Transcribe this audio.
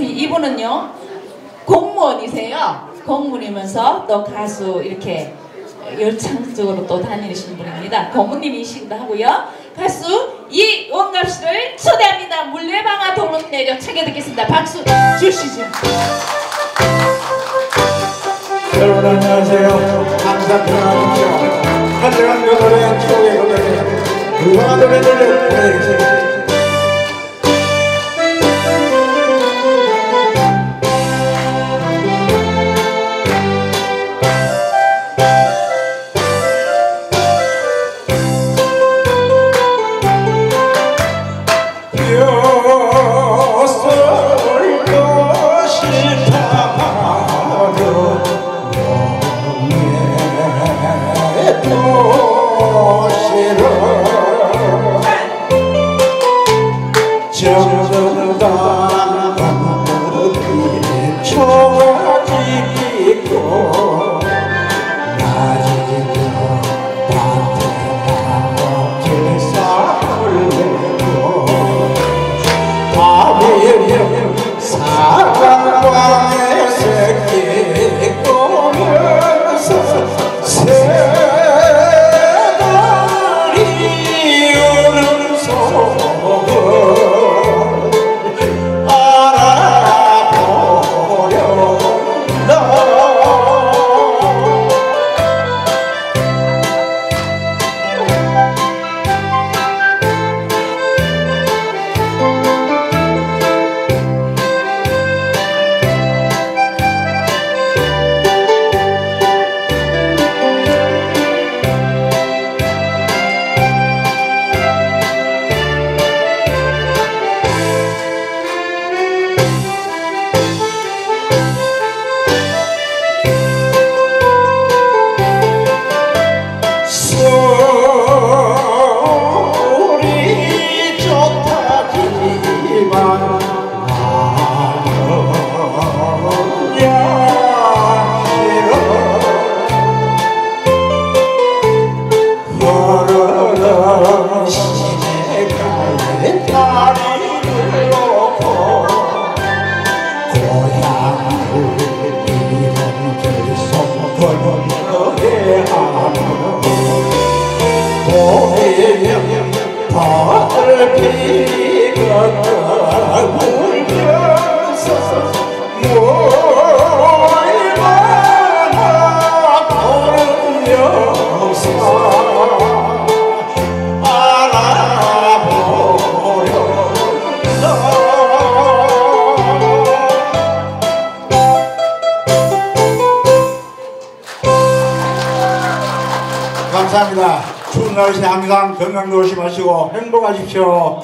이분은요 공무원이세요. 공무원이면서 또 가수 이렇게 열창적으로 또 다니시는 분입니다. 고모님이시기도 하고요. 가수 이원갑 씨를 초대합니다. 물레방아 도로 내려 차게 듣겠습니다. 박수 주시죠. 여러분 안녕하세요. 평안하십시오. 한정한 노래 추억의 노래 유명한 노래들 시내가에 다리를 놓고 고향을 잃은 길속 걸어야 하는 보내면 벌을 피거든 울면서 감사합니다. 추운 날씨 항상 건강 조심하시고 행복하십시오.